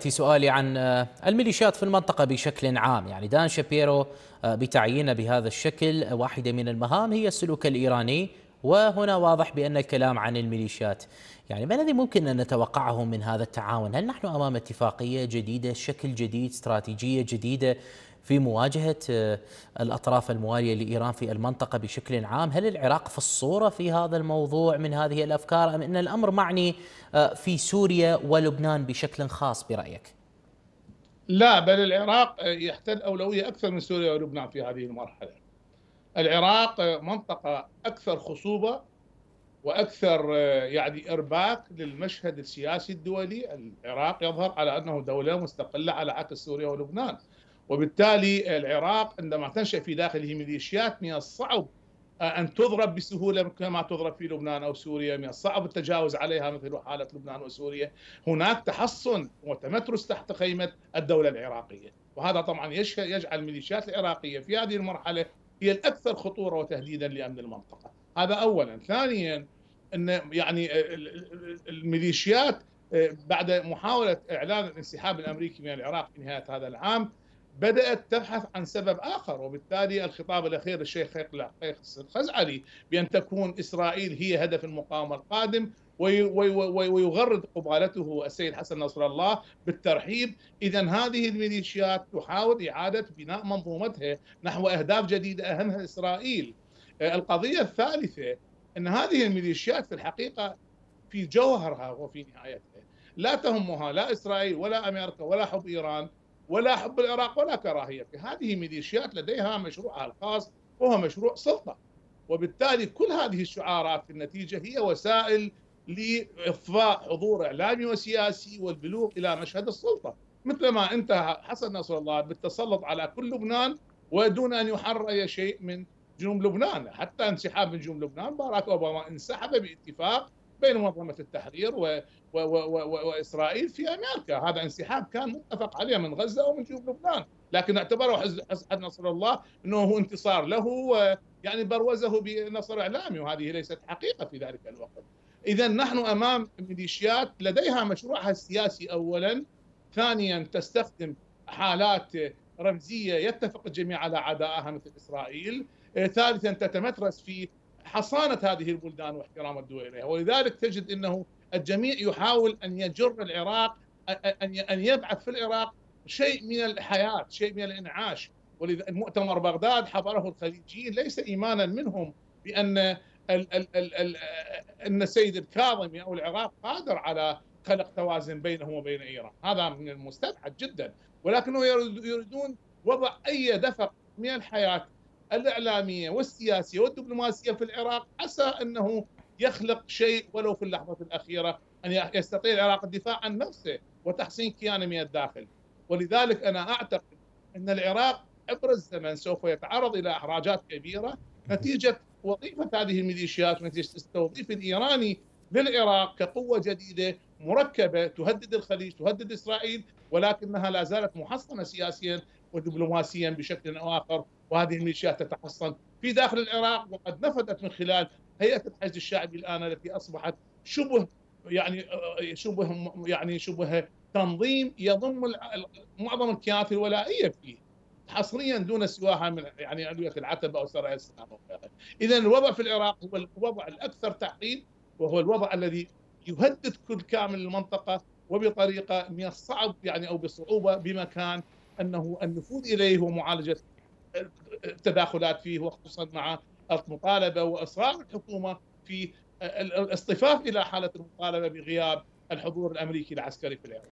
في سؤالي عن الميليشيات في المنطقة بشكل عام. يعني دان شابيرو بتعيينه بهذا الشكل واحدة من المهام هي السلوك الإيراني. وهنا واضح بأن الكلام عن الميليشيات. يعني ما الذي ممكن أن نتوقعه من هذا التعاون؟ هل نحن أمام اتفاقية جديدة شكل جديد استراتيجية جديدة في مواجهة الأطراف الموالية لإيران في المنطقة بشكل عام؟ هل العراق في الصورة في هذا الموضوع من هذه الأفكار أم أن الأمر معني في سوريا ولبنان بشكل خاص برأيك؟ لا بل العراق يحتل أولوية أكثر من سوريا ولبنان في هذه المرحلة. العراق منطقة أكثر خصوبة وأكثر يعني إرباك للمشهد السياسي الدولي، العراق يظهر على أنه دولة مستقلة على عكس سوريا ولبنان، وبالتالي العراق عندما تنشأ في داخله ميليشيات من الصعب أن تضرب بسهولة كما تضرب في لبنان أو سوريا، من الصعب التجاوز عليها مثل حالة لبنان وسوريا، هناك تحصن وتمترس تحت خيمة الدولة العراقية، وهذا طبعا يجعل الميليشيات العراقية في هذه المرحلة هي الأكثر خطورة وتهديدا لأمن المنطقة، هذا اولا، ثانيا إن يعني الميليشيات بعد محاولة إعلان الانسحاب الأمريكي من العراق في نهاية هذا العام بدأت تبحث عن سبب آخر. وبالتالي الخطاب الأخير للشيخ خيخ الخزعلي بأن تكون إسرائيل هي هدف المقاومة القادم. ويغرد قبالته السيد حسن نصر الله بالترحيب. اذا هذه الميليشيات تحاول إعادة بناء منظومتها نحو أهداف جديدة أهمها إسرائيل. القضية الثالثة إن هذه الميليشيات في الحقيقة في جوهرها وفي نهايتها لا تهمها لا إسرائيل ولا أمريكا ولا حب إيران ولا حب العراق ولا كراهية. هذه ميليشيات لديها مشروعها الخاص وهو مشروع سلطة. وبالتالي كل هذه الشعارات في النتيجة هي وسائل لاضفاء حضور إعلامي وسياسي والبلوغ إلى مشهد السلطة. مثلما انتهى حسن نصر الله بالتسلط على كل لبنان ودون أن يحرر أي شيء من جنوب لبنان. حتى انسحاب من جنوب لبنان باراك أوباما انسحب باتفاق بين منظمة التحرير و... و... و... وإسرائيل في أمريكا، هذا انسحاب كان متفق عليه من غزة ومن جنوب لبنان، لكن اعتبره حزب نصر الله إنه هو انتصار له ويعني بروزه بنصر إعلامي وهذه ليست حقيقة في ذلك الوقت. إذا نحن أمام ميليشيات لديها مشروعها السياسي اولا، ثانيا تستخدم حالات رمزية يتفق الجميع على عدائها مثل إسرائيل، ثالثا تتمترس في حصانة هذه البلدان واحترام الدول اليها ولذلك تجد إنه الجميع يحاول أن يجر العراق أن يبعث في العراق شيء من الحياة، شيء من الإنعاش، ولذا المؤتمر بغداد حضره الخليجيين ليس ايمانا منهم بأن ال ال ال ال إن السيد الكاظمي أو العراق قادر على خلق توازن بينه وبين إيران، هذا من المستبعد جدا، ولكنه يريدون وضع أي دفق من الحياة الإعلامية والسياسية والدبلوماسية في العراق عسى إنه يخلق شيء ولو في اللحظة الأخيرة أن يستطيع العراق الدفاع عن نفسه وتحسين كيانه من الداخل. ولذلك أنا أعتقد إن العراق عبر الزمن سوف يتعرض إلى إحراجات كبيرة نتيجة وظيفة هذه الميليشيات ونتيجه التوظيف الإيراني للعراق كقوة جديدة مركبة تهدد الخليج تهدد إسرائيل ولكنها لا زالت محصنة سياسيا ودبلوماسيا بشكل أو آخر وهذه الميليشيات تتحصن في داخل العراق وقد نفذت من خلال هيئة الحشد الشعبي الآن التي أصبحت شبه يعني شبه يعني شبه تنظيم يضم معظم الكيانات الولائية فيه. حصريا دون سواها من يعني علويه العتبة أو سرايا السلام اذا الوضع في العراق هو الوضع الأكثر تعقيد وهو الوضع الذي يهدد كل كامل المنطقة وبطريقة من الصعب يعني أو بصعوبة بمكان أنه النفوذ إليه ومعالجه التداخلات فيه وخصوصا مع المطالبة وإصرار الحكومة في الاصطفاف إلى حالة المطالبة بغياب الحضور الأمريكي العسكري في العراق.